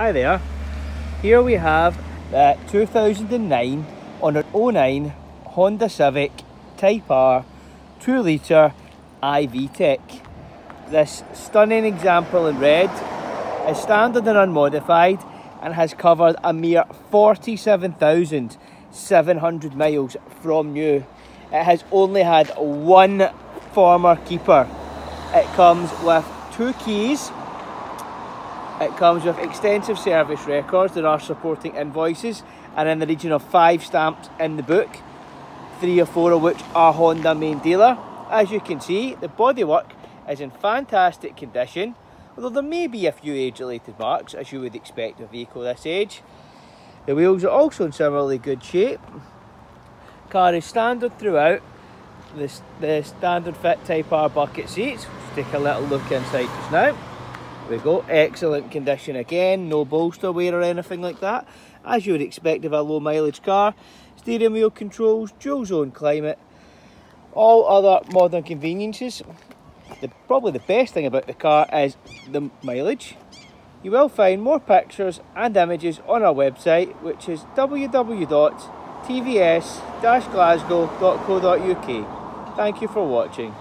Hi there. Here we have the 2009 on an 09 Honda Civic Type R 2 litre iVTEC. This stunning example in red is standard and unmodified and has covered a mere 47,700 miles from new. It has only had one former keeper. It comes with two keys. It comes with extensive service records. There are supporting invoices and in the region of five stamps in the book, three or four of which are Honda main dealer. As you can see, the bodywork is in fantastic condition, although there may be a few age-related marks, as you would expect a vehicle this age. The wheels are also in similarly good shape. Car is standard throughout. The, the standard fit Type R bucket seats. Let's take a little look inside just now. We go, excellent condition again, no bolster wear or anything like that. As you would expect of a low mileage car. Steering wheel controls, dual zone climate, all other modern conveniences. The, probably the best thing about the car is the mileage. You will find more pictures and images on our website, which is www.tvs-glasgow.co.uk. Thank you for watching.